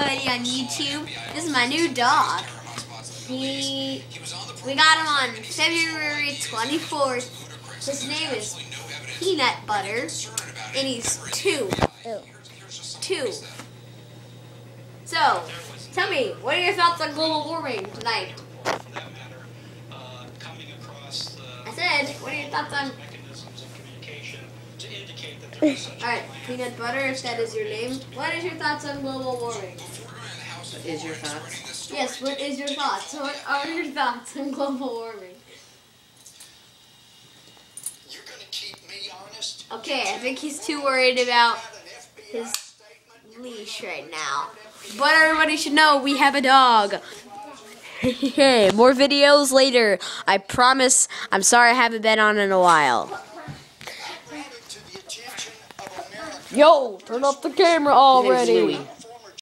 everybody on YouTube. This is my new dog. He, we got him on February 24th. His name is Peanut Butter, and he's two. Ew. Two. So, tell me, what are your thoughts on global warming tonight? I said, what are your thoughts on Alright, peanut butter, if that is your name. What is your thoughts on global warming? What is your thoughts? Yes, what is your thoughts? What are your thoughts on global warming? You're gonna keep me honest? Okay, I think he's too worried about Got an FBI his leash right now. But everybody should know we have a dog. Hey, more videos later. I promise. I'm sorry I haven't been on in a while. Brought it to the attention of America. Yo, turn off the camera already. Louie.